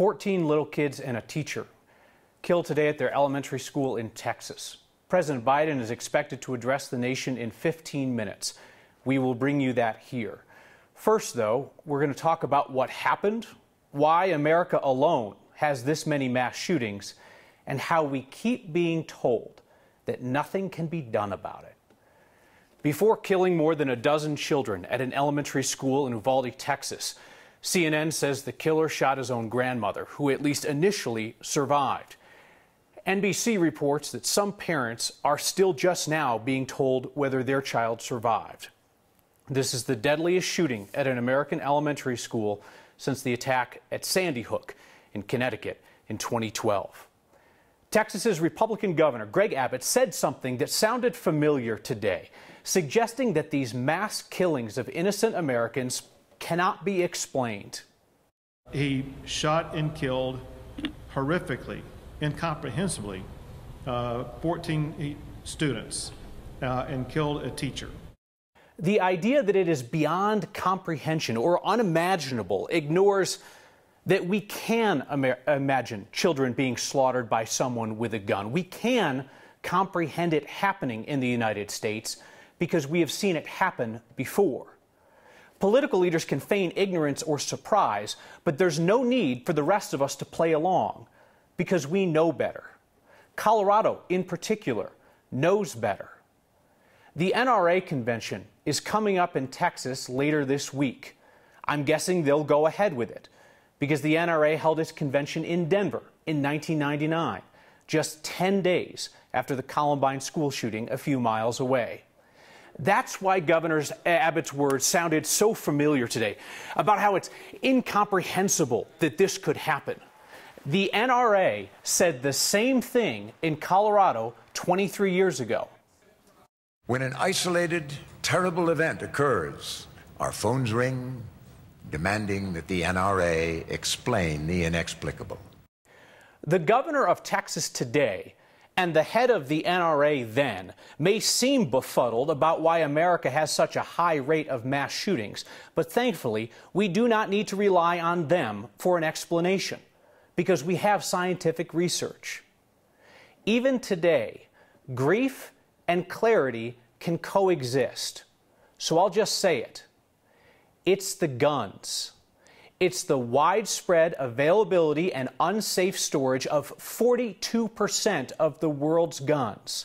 14 little kids and a teacher killed today at their elementary school in Texas. President Biden is expected to address the nation in 15 minutes. We will bring you that here. First, though, we're going to talk about what happened, why America alone has this many mass shootings, and how we keep being told that nothing can be done about it. Before killing more than a dozen children at an elementary school in Uvalde, Texas, CNN says the killer shot his own grandmother, who at least initially survived. NBC reports that some parents are still just now being told whether their child survived. This is the deadliest shooting at an American elementary school since the attack at Sandy Hook in Connecticut in 2012. Texas's Republican governor, Greg Abbott, said something that sounded familiar today, suggesting that these mass killings of innocent Americans cannot be explained. He shot and killed horrifically, incomprehensibly, uh, 14 students uh, and killed a teacher. The idea that it is beyond comprehension or unimaginable ignores that we can imagine children being slaughtered by someone with a gun. We can comprehend it happening in the United States because we have seen it happen before. Political leaders can feign ignorance or surprise, but there's no need for the rest of us to play along because we know better. Colorado, in particular, knows better. The NRA convention is coming up in Texas later this week. I'm guessing they'll go ahead with it because the NRA held its convention in Denver in 1999, just 10 days after the Columbine school shooting a few miles away. That's why Governor Abbott's words sounded so familiar today about how it's incomprehensible that this could happen. The NRA said the same thing in Colorado 23 years ago. When an isolated, terrible event occurs, our phones ring, demanding that the NRA explain the inexplicable. The governor of Texas today and the head of the NRA then may seem befuddled about why America has such a high rate of mass shootings, but thankfully, we do not need to rely on them for an explanation because we have scientific research. Even today, grief and clarity can coexist. So I'll just say it. It's the guns. It's the widespread availability and unsafe storage of 42% of the world's guns.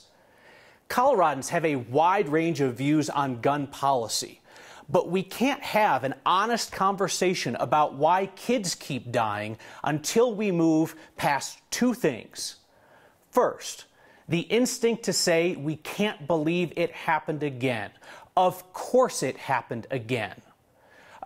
Coloradans have a wide range of views on gun policy, but we can't have an honest conversation about why kids keep dying until we move past two things. First, the instinct to say we can't believe it happened again. Of course it happened again.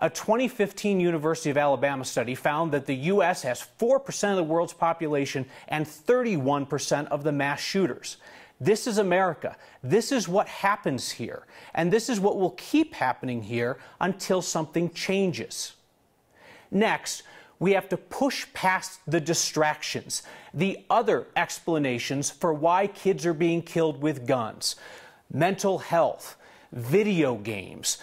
A 2015 University of Alabama study found that the U.S. has 4% of the world's population and 31% of the mass shooters. This is America. This is what happens here. And this is what will keep happening here until something changes. Next, we have to push past the distractions, the other explanations for why kids are being killed with guns mental health, video games,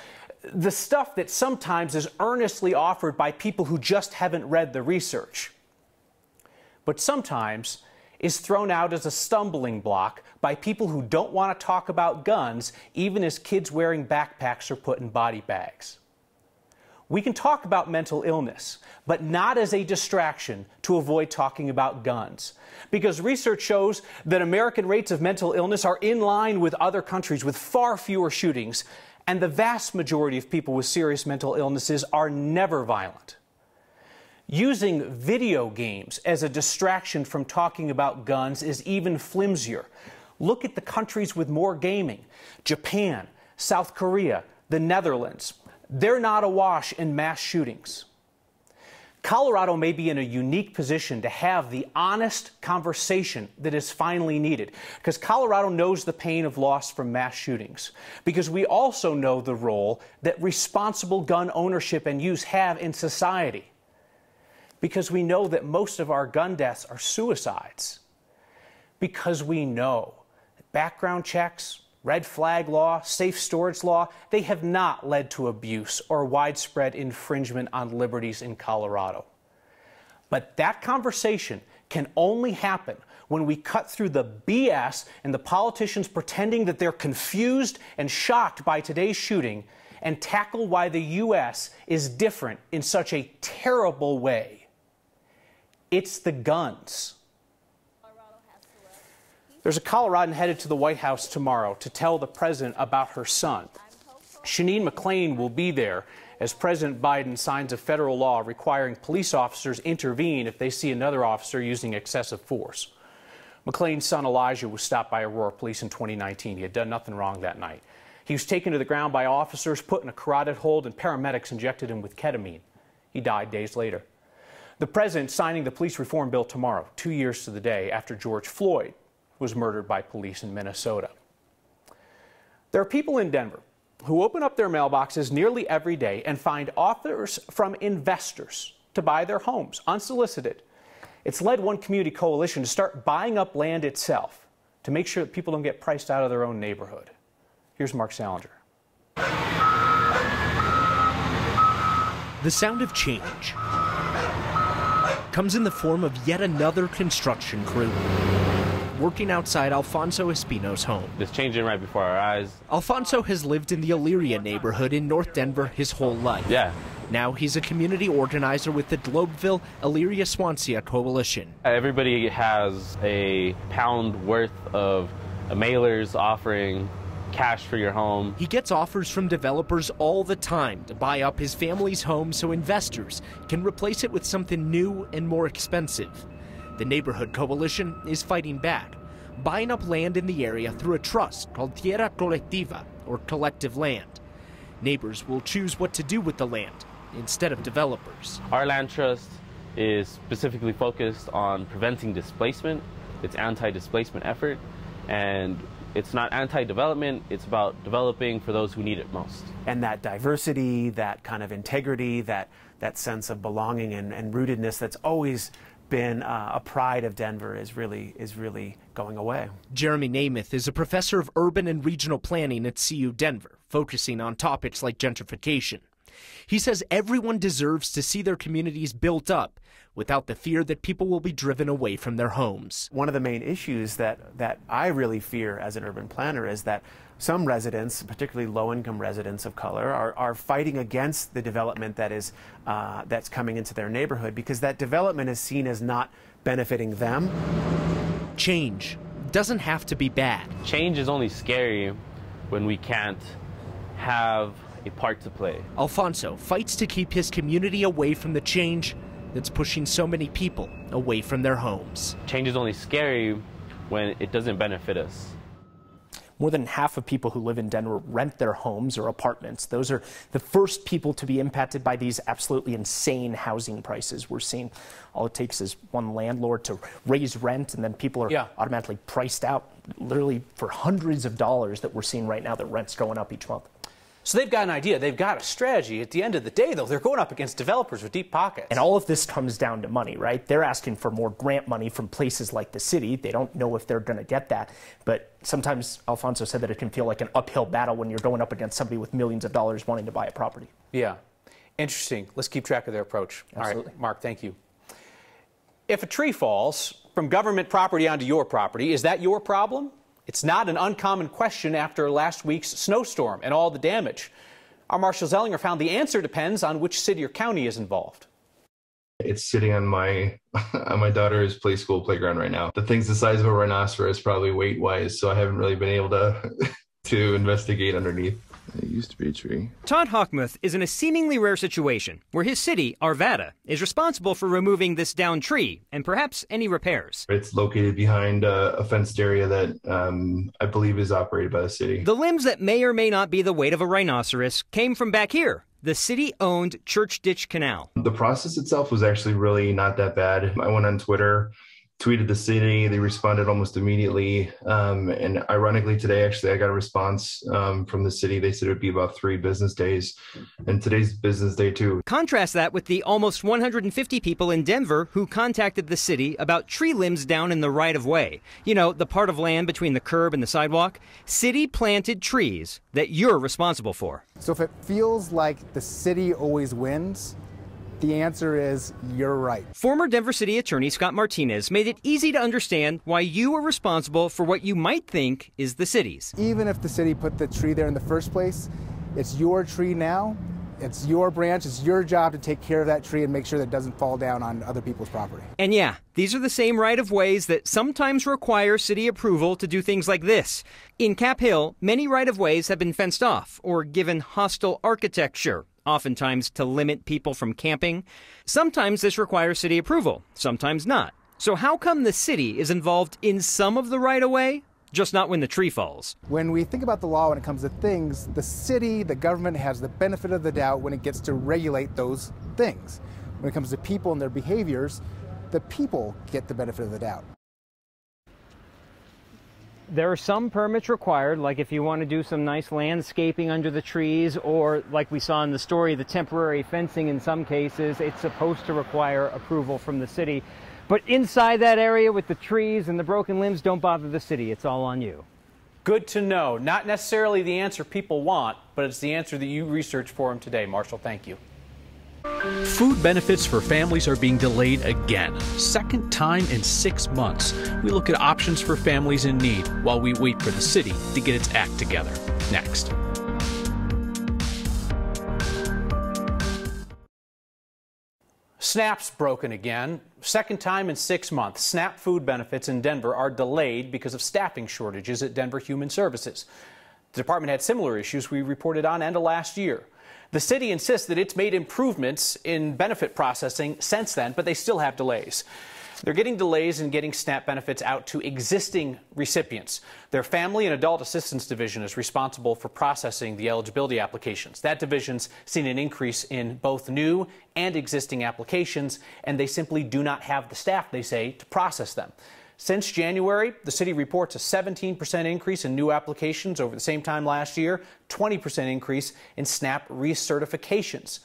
the stuff that sometimes is earnestly offered by people who just haven't read the research, but sometimes is thrown out as a stumbling block by people who don't want to talk about guns, even as kids wearing backpacks are put in body bags. We can talk about mental illness, but not as a distraction to avoid talking about guns. Because research shows that American rates of mental illness are in line with other countries with far fewer shootings and the vast majority of people with serious mental illnesses are never violent. Using video games as a distraction from talking about guns is even flimsier. Look at the countries with more gaming Japan, South Korea, the Netherlands. They're not awash in mass shootings. Colorado may be in a unique position to have the honest conversation that is finally needed because Colorado knows the pain of loss from mass shootings. Because we also know the role that responsible gun ownership and use have in society. Because we know that most of our gun deaths are suicides. Because we know that background checks, red flag law, safe storage law, they have not led to abuse or widespread infringement on liberties in Colorado. But that conversation can only happen when we cut through the BS and the politicians pretending that they're confused and shocked by today's shooting and tackle why the U.S. is different in such a terrible way. It's the guns. There's a Coloradan headed to the White House tomorrow to tell the president about her son. Sheneen McClain will be there as President Biden signs a federal law requiring police officers intervene if they see another officer using excessive force. McClain's son Elijah was stopped by Aurora police in 2019. He had done nothing wrong that night. He was taken to the ground by officers, put in a carotid hold, and paramedics injected him with ketamine. He died days later. The president signing the police reform bill tomorrow, two years to the day after George Floyd was murdered by police in Minnesota. There are people in Denver who open up their mailboxes nearly every day and find offers from investors to buy their homes unsolicited. It's led one community coalition to start buying up land itself to make sure that people don't get priced out of their own neighborhood. Here's Mark Sallinger. The sound of change comes in the form of yet another construction crew working outside Alfonso Espino's home. It's changing right before our eyes. Alfonso has lived in the Elyria neighborhood in North Denver his whole life. Yeah. Now he's a community organizer with the Globeville Elyria Swansea Coalition. Everybody has a pound worth of mailers offering cash for your home. He gets offers from developers all the time to buy up his family's home so investors can replace it with something new and more expensive. The Neighborhood Coalition is fighting back, buying up land in the area through a trust called Tierra Colectiva, or collective land. Neighbors will choose what to do with the land instead of developers. Our land trust is specifically focused on preventing displacement. It's anti-displacement effort, and it's not anti-development, it's about developing for those who need it most. And that diversity, that kind of integrity, that, that sense of belonging and, and rootedness that's always been uh, a pride of Denver is really is really going away. Jeremy Németh is a professor of urban and regional planning at CU Denver, focusing on topics like gentrification. He says everyone deserves to see their communities built up without the fear that people will be driven away from their homes. One of the main issues that, that I really fear as an urban planner is that some residents, particularly low-income residents of color, are, are fighting against the development that is uh, that's coming into their neighborhood because that development is seen as not benefiting them. Change doesn't have to be bad. Change is only scary when we can't have a part to play. Alfonso fights to keep his community away from the change that's pushing so many people away from their homes. Change is only scary when it doesn't benefit us. More than half of people who live in Denver rent their homes or apartments. Those are the first people to be impacted by these absolutely insane housing prices we're seeing. All it takes is one landlord to raise rent, and then people are yeah. automatically priced out, literally for hundreds of dollars that we're seeing right now. The rent's going up each month. So they've got an idea, they've got a strategy. At the end of the day, though, they're going up against developers with deep pockets. And all of this comes down to money, right? They're asking for more grant money from places like the city. They don't know if they're going to get that. But sometimes Alfonso said that it can feel like an uphill battle when you're going up against somebody with millions of dollars wanting to buy a property. Yeah. Interesting. Let's keep track of their approach. Absolutely. All right, Mark, thank you. If a tree falls from government property onto your property, is that your problem? It's not an uncommon question after last week's snowstorm and all the damage. Our Marshall Zelinger found the answer depends on which city or county is involved. It's sitting on my on my daughter's play school playground right now. The thing's the size of a rhinoceros, probably weight wise, so I haven't really been able to to investigate underneath. It used to be a tree. Todd Hawkmuth is in a seemingly rare situation where his city, Arvada, is responsible for removing this downed tree and perhaps any repairs. It's located behind a, a fenced area that um, I believe is operated by the city. The limbs that may or may not be the weight of a rhinoceros came from back here, the city owned Church Ditch Canal. The process itself was actually really not that bad. I went on Twitter tweeted the city. They responded almost immediately. Um, and ironically, today, actually, I got a response um, from the city. They said it would be about three business days. And today's business day, too. Contrast that with the almost 150 people in Denver who contacted the city about tree limbs down in the right of way. You know, the part of land between the curb and the sidewalk. City planted trees that you're responsible for. So if it feels like the city always wins, The answer is you're right. Former Denver City Attorney Scott Martinez made it easy to understand why you are responsible for what you might think is the city's. Even if the city put the tree there in the first place, it's your tree now. It's your branch. It's your job to take care of that tree and make sure that it doesn't fall down on other people's property. And yeah, these are the same right of ways that sometimes require city approval to do things like this. In Cap Hill, many right of ways have been fenced off or given hostile architecture oftentimes to limit people from camping. Sometimes this requires city approval, sometimes not. So, how come the city is involved in some of the right of way, just not when the tree falls? When we think about the law when it comes to things, the city, the government has the benefit of the doubt when it gets to regulate those things. When it comes to people and their behaviors, the people get the benefit of the doubt there are some permits required, like if you want to do some nice landscaping under the trees, or like we saw in the story, the temporary fencing in some cases, it's supposed to require approval from the city. But inside that area with the trees and the broken limbs, don't bother the city. It's all on you. Good to know. Not necessarily the answer people want, but it's the answer that you researched for them today. Marshall, thank you. Food benefits for families are being delayed again, second time in six months. We look at options for families in need while we wait for the city to get its act together. Next. SNAP's broken again. Second time in six months, SNAP food benefits in Denver are delayed because of staffing shortages at Denver Human Services. The department had similar issues we reported on end of last year. The city insists that it's made improvements in benefit processing since then, but they still have delays. They're getting delays in getting SNAP benefits out to existing recipients. Their Family and Adult Assistance Division is responsible for processing the eligibility applications. That division's seen an increase in both new and existing applications, and they simply do not have the staff, they say, to process them. Since January, the city reports a 17% increase in new applications over the same time last year, 20% increase in SNAP recertifications.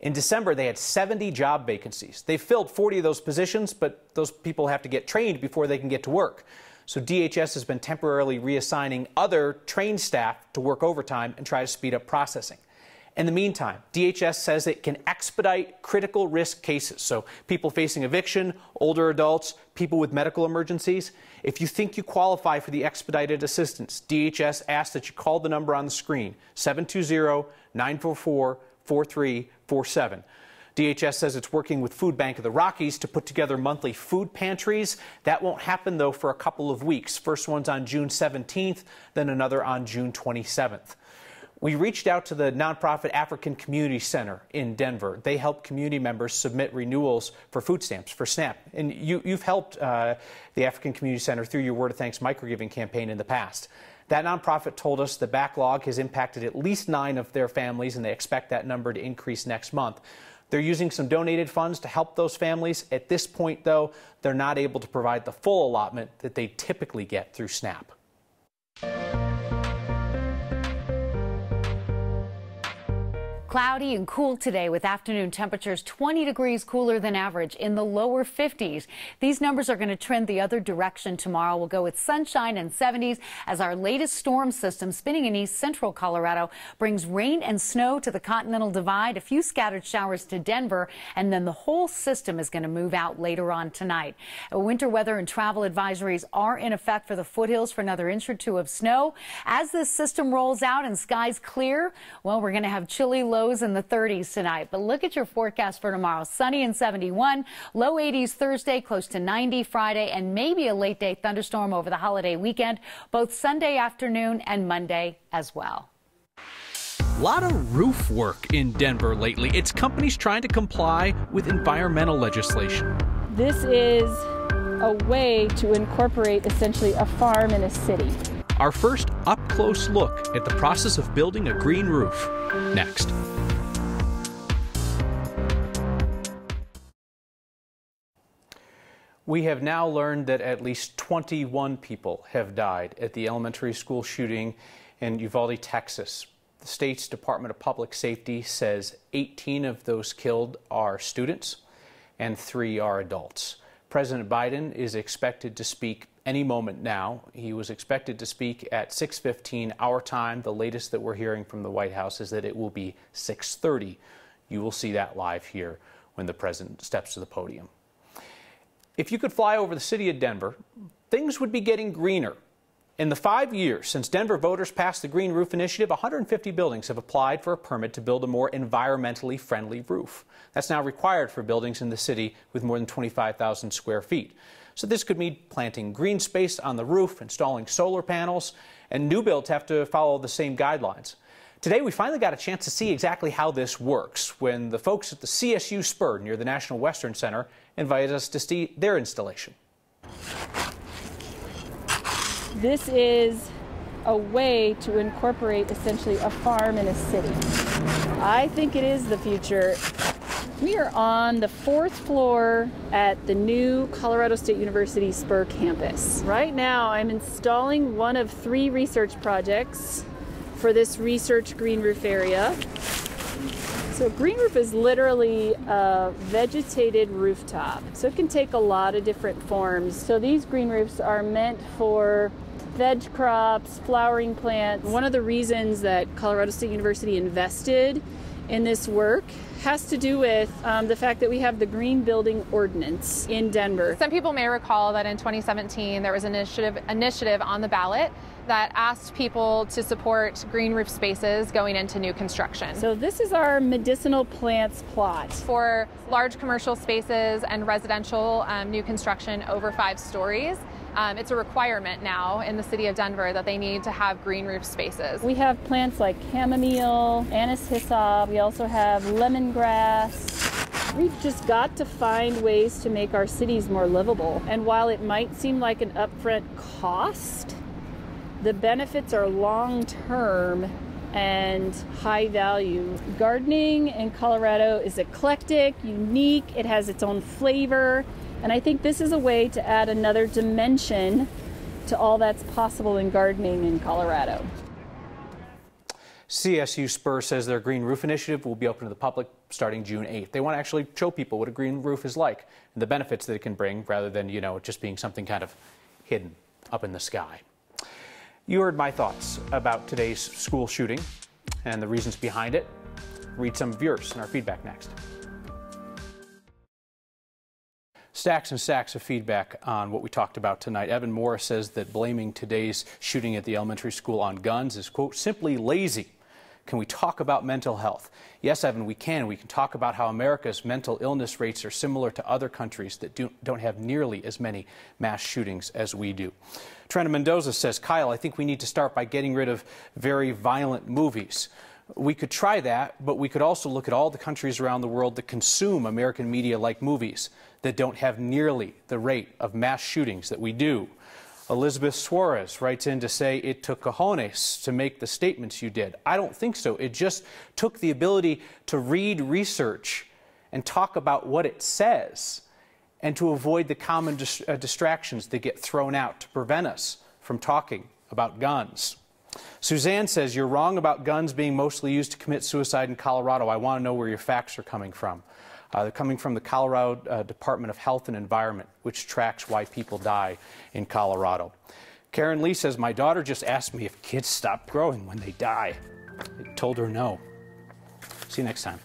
In December, they had 70 job vacancies. They filled 40 of those positions, but those people have to get trained before they can get to work. So DHS has been temporarily reassigning other trained staff to work overtime and try to speed up processing. In the meantime, DHS says it can expedite critical risk cases. So, people facing eviction, older adults, people with medical emergencies. If you think you qualify for the expedited assistance, DHS asks that you call the number on the screen 720 944 4347. DHS says it's working with Food Bank of the Rockies to put together monthly food pantries. That won't happen, though, for a couple of weeks. First one's on June 17th, then another on June 27th. We reached out to the nonprofit African Community Center in Denver. They help community members submit renewals for food stamps for SNAP. And you, have helped uh, the African Community Center through your Word of Thanks microgiving campaign in the past. That nonprofit told us the backlog has impacted at least nine of their families, and they expect that number to increase next month. They're using some donated funds to help those families. At this point, though, they're not able to provide the full allotment that they typically get through SNAP. Cloudy and cool today with afternoon temperatures 20 degrees cooler than average in the lower 50s. These numbers are going to trend the other direction tomorrow. We'll go with sunshine and 70s as our latest storm system spinning in east central Colorado brings rain and snow to the continental divide, a few scattered showers to Denver, and then the whole system is going to move out later on tonight. Winter weather and travel advisories are in effect for the foothills for another inch or two of snow. As this system rolls out and skies clear, well, we're going to have chilly lows lows in the 30s tonight. But look at your forecast for tomorrow. Sunny and 71, low 80s Thursday, close to 90 Friday, and maybe a late day thunderstorm over the holiday weekend, both Sunday afternoon and Monday as well. A lot of roof work in Denver lately. It's companies trying to comply with environmental legislation. This is a way to incorporate essentially a farm in a city. Our first up close look at the process of building a green roof next. We have now learned that at least 21 people have died at the elementary school shooting in Uvalde, Texas. The state's Department of Public Safety says 18 of those killed are students and three are adults. President Biden is expected to speak any moment now. He was expected to speak at 6:15 our time. The latest that we're hearing from the White House is that it will be 6:30. You will see that live here when the president steps to the podium. If you could fly over the city of Denver, things would be getting greener. In the five years since Denver voters passed the Green Roof Initiative, 150 buildings have applied for a permit to build a more environmentally friendly roof. That's now required for buildings in the city with more than 25,000 square feet. So this could mean planting green space on the roof, installing solar panels, and new builds have to follow the same guidelines. Today, we finally got a chance to see exactly how this works when the folks at the CSU Spur near the National Western Center invited us to see their installation. This is a way to incorporate essentially a farm in a city. I think it is the future. We are on the fourth floor at the new Colorado State University Spur campus. Right now, I'm installing one of three research projects for this research green roof area. So green roof is literally a vegetated rooftop. So it can take a lot of different forms. So these green roofs are meant for veg crops, flowering plants. One of the reasons that Colorado State University invested in this work has to do with um, the fact that we have the Green Building Ordinance in Denver. Some people may recall that in 2017 there was an initiative, initiative on the ballot that asked people to support green roof spaces going into new construction. So this is our medicinal plants plot. For large commercial spaces and residential um, new construction over five stories, um, it's a requirement now in the city of Denver that they need to have green roof spaces. We have plants like chamomile, anise hyssop, we also have lemongrass. We've just got to find ways to make our cities more livable. And while it might seem like an upfront cost, the benefits are long term and high value. Gardening in Colorado is eclectic, unique, it has its own flavor, and I think this is a way to add another dimension to all that's possible in gardening in Colorado. CSU Spur says their green roof initiative will be open to the public starting June 8th. They want to actually show people what a green roof is like and the benefits that it can bring rather than, you know, just being something kind of hidden up in the sky. You heard my thoughts about today's school shooting and the reasons behind it. Read some of yours in our feedback next. Stacks and stacks of feedback on what we talked about tonight. Evan Morris says that blaming today's shooting at the elementary school on guns is, quote, simply lazy. Can we talk about mental health? Yes, Evan, we can. We can talk about how America's mental illness rates are similar to other countries that do, not have nearly as many mass shootings as we do. Trent Mendoza says, Kyle, I think we need to start by getting rid of very violent movies. We could try that, but we could also look at all the countries around the world that consume American media like movies that don't have nearly the rate of mass shootings that we do. Elizabeth Suarez writes in to say it took cojones to make the statements you did. I don't think so. It just took the ability to read research and talk about what it says and to avoid the common dis uh, distractions that get thrown out to prevent us from talking about guns. Suzanne says, You're wrong about guns being mostly used to commit suicide in Colorado. I want to know where your facts are coming from. Uh, they're coming from the Colorado uh, Department of Health and Environment, which tracks why people die in Colorado. Karen Lee says, My daughter just asked me if kids stop growing when they die. I told her no. See you next time.